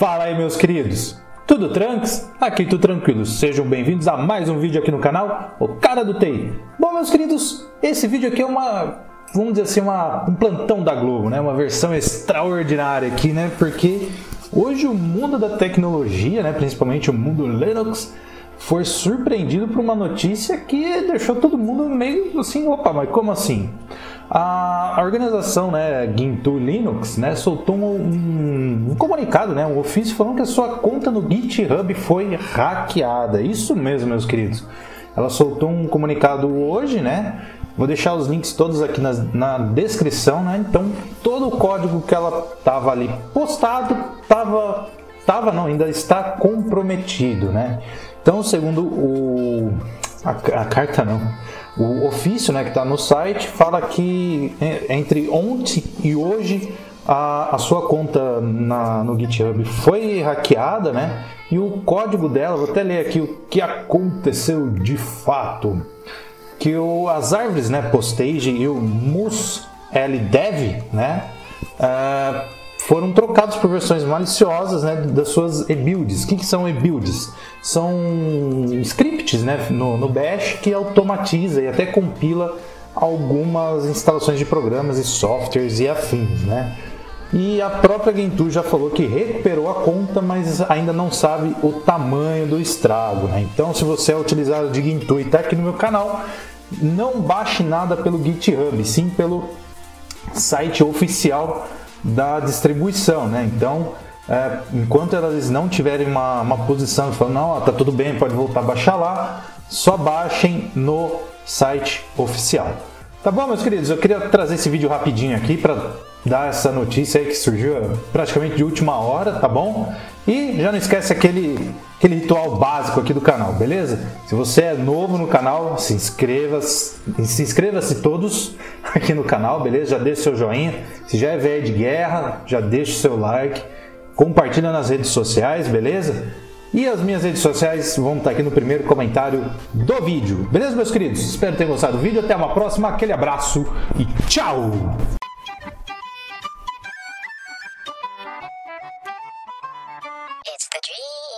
Fala aí, meus queridos! Tudo tranks? Aqui tudo tranquilo. Sejam bem-vindos a mais um vídeo aqui no canal, o Cara do TI. Bom, meus queridos, esse vídeo aqui é uma, vamos dizer assim, uma, um plantão da Globo, né? Uma versão extraordinária aqui, né? Porque hoje o mundo da tecnologia, né? principalmente o mundo Linux, foi surpreendido por uma notícia que deixou todo mundo meio assim, opa, mas como assim? A organização né, Gentoo Linux né, soltou um, um, comunicado, né, um ofício falando que a sua conta no GitHub foi hackeada. Isso mesmo, meus queridos. Ela soltou um comunicado hoje, né? Vou deixar os links todos aqui na, na descrição, né? Então, todo o código que ela tava ali postado, tava, tava não, ainda está comprometido, né? Então, segundo o a, a carta não, o ofício, né, que está no site, fala que é, entre ontem e hoje a, a sua conta na, no GitHub foi hackeada, né? E o código dela, vou até ler aqui o que aconteceu de fato. Que o, as árvores, né, Postage e o mus ldev, né, uh, foram trocados por versões maliciosas né, das suas e-builds. O que, que são e-builds? São scripts né, no, no Bash que automatiza e até compila algumas instalações de programas e softwares e afins. Né? E a própria Gentoo já falou que recuperou a conta, mas ainda não sabe o tamanho do estrago. Né? Então, se você é utilizado de Gentoo e está aqui no meu canal, não baixe nada pelo GitHub, sim pelo site oficial da distribuição, né? Então, é, enquanto elas não tiverem uma, uma posição falando, não, tá tudo bem, pode voltar a baixar lá, só baixem no site oficial. Tá bom, meus queridos? Eu queria trazer esse vídeo rapidinho aqui para dar essa notícia aí que surgiu praticamente de última hora, tá bom? E já não esquece aquele, aquele ritual básico aqui do canal, beleza? Se você é novo no canal, se inscreva, se inscreva-se todos aqui no canal, beleza? Já deixa seu joinha. Se já é velho de guerra, já deixa o seu like. Compartilha nas redes sociais, beleza? E as minhas redes sociais vão estar aqui no primeiro comentário do vídeo. Beleza, meus queridos? Espero ter gostado do vídeo. Até uma próxima. Aquele abraço e tchau! the dream.